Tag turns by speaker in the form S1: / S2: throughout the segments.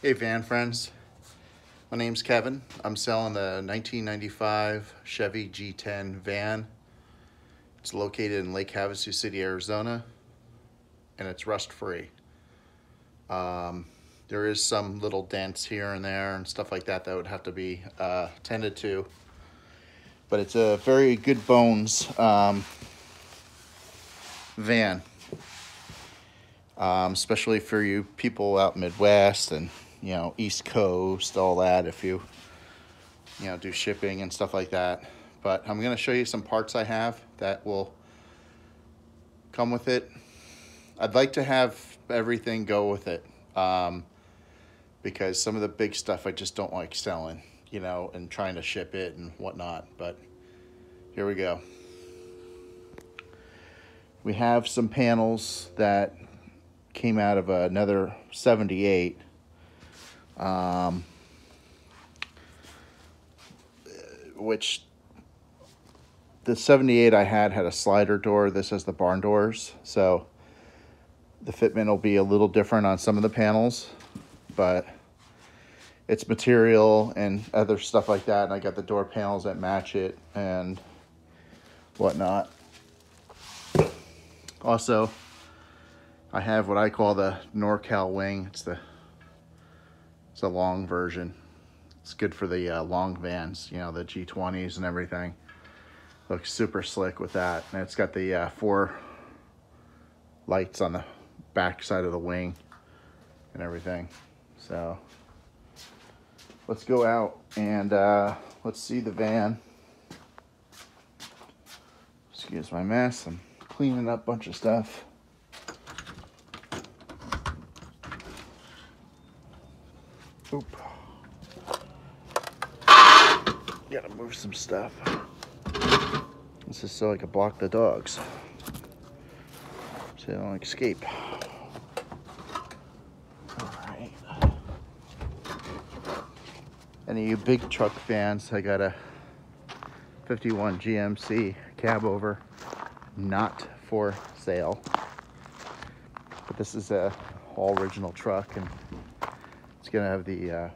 S1: Hey van friends, my name's Kevin. I'm selling the 1995 Chevy G10 van. It's located in Lake Havasu City, Arizona, and it's rust free. Um, there is some little dents here and there and stuff like that that would have to be uh, tended to, but it's a very good bones um, van. Um, especially for you people out Midwest and you know East Coast, all that. If you you know do shipping and stuff like that. But I'm gonna show you some parts I have that will come with it. I'd like to have everything go with it um, because some of the big stuff I just don't like selling, you know, and trying to ship it and whatnot. But here we go. We have some panels that came out of another 78. Um, which the 78 I had had a slider door. This has the barn doors. So the fitment will be a little different on some of the panels, but it's material and other stuff like that. And I got the door panels that match it and whatnot. Also, I have what I call the NorCal wing. It's the it's a long version. It's good for the uh, long vans, you know, the G20s and everything. Looks super slick with that. And it's got the uh, four lights on the back side of the wing and everything. So let's go out and uh, let's see the van. Excuse my mess. I'm cleaning up a bunch of stuff. Oop. Gotta move some stuff. This is so I can block the dogs. So they don't escape. Any of you big truck fans, I got a 51 GMC cab over. Not for sale. But this is a all original truck and it's gonna have the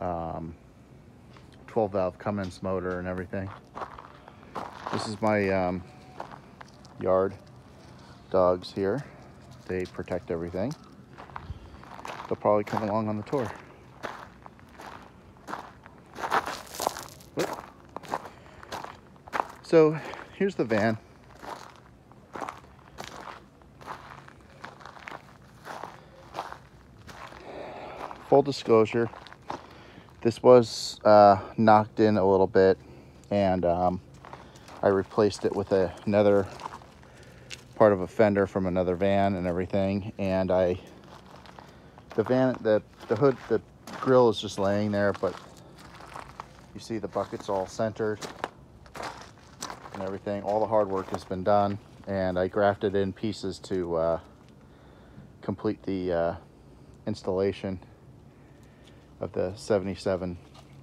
S1: uh, um, 12 valve Cummins motor and everything. This is my um, yard dogs here. They protect everything. They'll probably come along on the tour. So here's the van. Full disclosure, this was uh, knocked in a little bit and um, I replaced it with a, another part of a fender from another van and everything. And I, the van, the, the hood, the grill is just laying there, but you see the buckets all centered and everything. All the hard work has been done and I grafted in pieces to uh, complete the uh, installation of the 77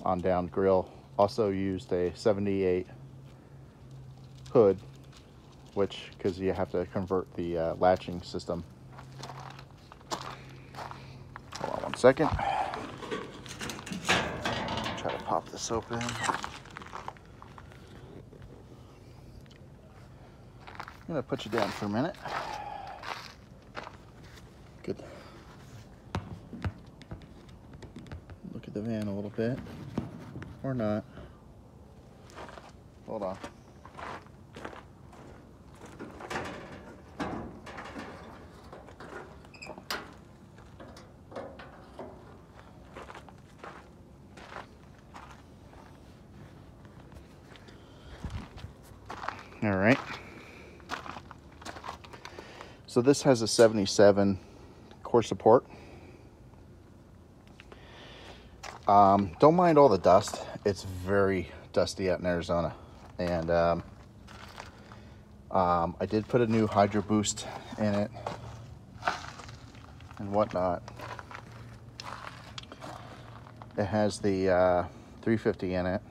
S1: on down grill. Also used a 78 hood, which, because you have to convert the uh, latching system. Hold on one second. Try to pop this open. I'm gonna put you down for a minute. Good. Van a little bit. Or not. Hold on. All right. So this has a 77 core support. Um, don't mind all the dust. It's very dusty out in Arizona. And um, um, I did put a new Hydro Boost in it and whatnot. It has the uh, 350 in it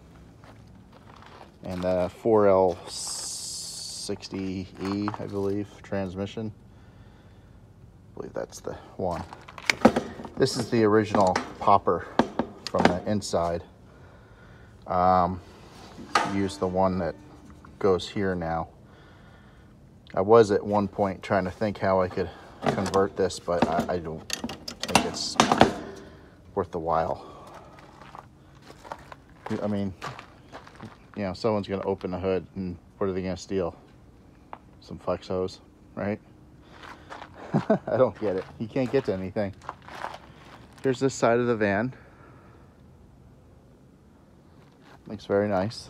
S1: and the 4L60E, I believe, transmission. I believe that's the one. This is the original popper from the inside. Um, use the one that goes here now. I was at one point trying to think how I could convert this, but I, I don't think it's worth the while. I mean, you know, someone's going to open the hood and what are they going to steal? Some flex hose, right? I don't get it. You can't get to anything. Here's this side of the van. Looks very nice.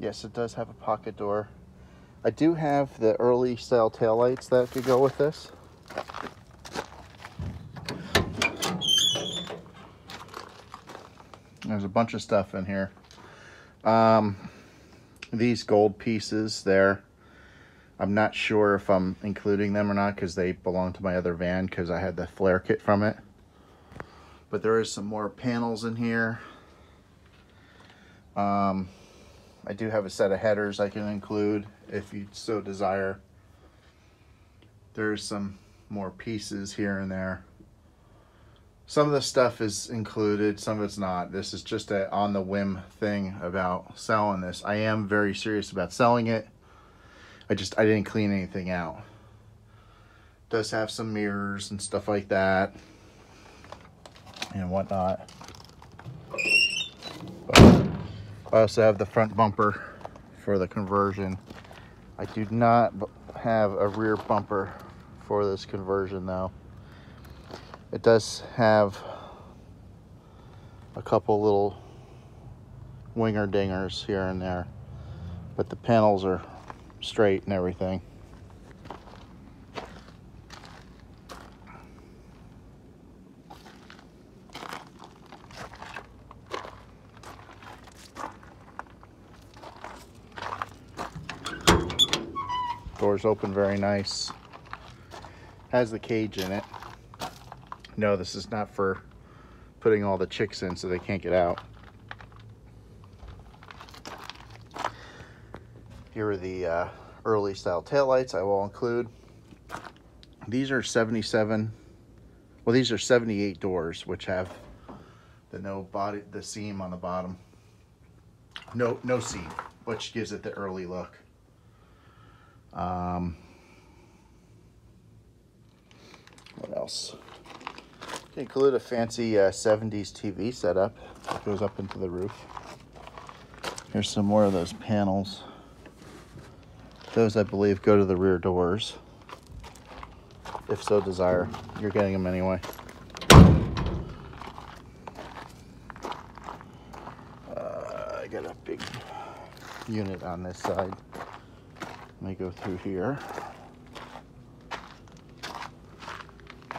S1: Yes, it does have a pocket door. I do have the early style taillights that could go with this. There's a bunch of stuff in here. Um, these gold pieces there, I'm not sure if I'm including them or not because they belong to my other van because I had the flare kit from it. But there is some more panels in here. Um, I do have a set of headers I can include if you so desire. There's some more pieces here and there. Some of the stuff is included, some of it's not. This is just a on the whim thing about selling this. I am very serious about selling it. I just I didn't clean anything out. Does have some mirrors and stuff like that and whatnot. I also have the front bumper for the conversion. I do not have a rear bumper for this conversion though. It does have a couple little winger dingers here and there, but the panels are straight and everything. Doors open very nice. Has the cage in it. No, this is not for putting all the chicks in so they can't get out. Here are the uh, early style taillights I will include. These are 77, well these are 78 doors which have the no body, the seam on the bottom. No, no seam, which gives it the early look. Um, what else? Include a fancy uh, 70s TV setup that goes up into the roof. Here's some more of those panels. Those, I believe, go to the rear doors. If so desire, you're getting them anyway. Uh, I got a big unit on this side. Let me go through here.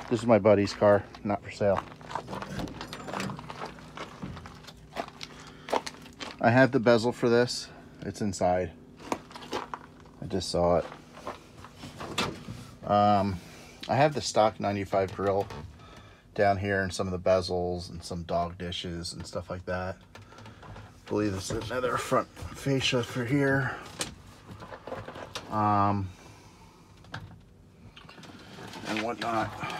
S1: This is my buddy's car, not for sale. I have the bezel for this. It's inside. I just saw it. Um, I have the stock 95 grill down here and some of the bezels and some dog dishes and stuff like that. I believe this is another front fascia for here. Um, and whatnot.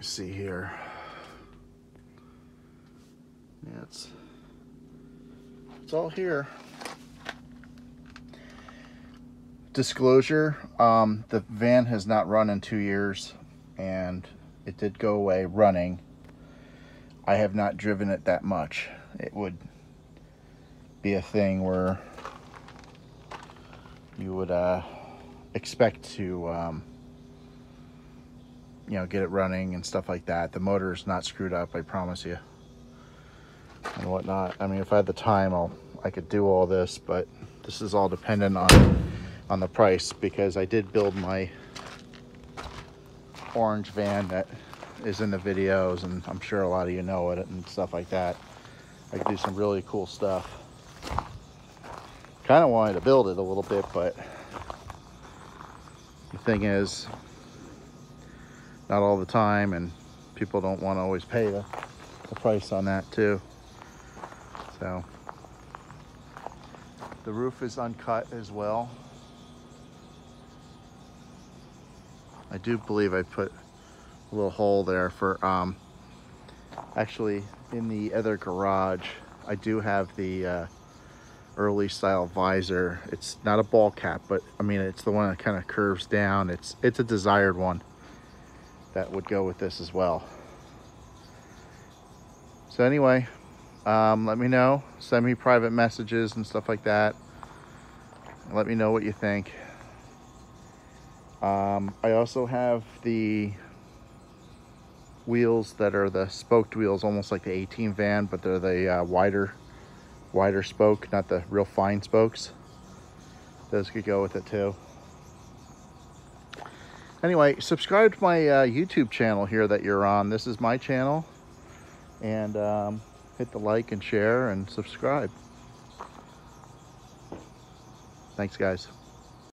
S1: Me see here. Yeah, it's it's all here. Disclosure, um, the van has not run in two years and it did go away running. I have not driven it that much. It would be a thing where you would uh, expect to um, you know get it running and stuff like that. The motor is not screwed up I promise you. And whatnot. I mean if I had the time I'll I could do all this but this is all dependent on on the price because I did build my orange van that is in the videos and I'm sure a lot of you know it and stuff like that. I could do some really cool stuff. Kind of wanted to build it a little bit, but the thing is, not all the time, and people don't want to always pay the, the price on that too. So the roof is uncut as well. I do believe I put a little hole there for um actually in the other garage I do have the uh, early style visor it's not a ball cap but I mean it's the one that kind of curves down it's it's a desired one that would go with this as well so anyway um, let me know send me private messages and stuff like that let me know what you think um, I also have the wheels that are the spoked wheels, almost like the 18 van, but they're the uh, wider, wider spoke, not the real fine spokes. Those could go with it too. Anyway, subscribe to my uh, YouTube channel here that you're on. This is my channel. And um, hit the like and share and subscribe. Thanks, guys.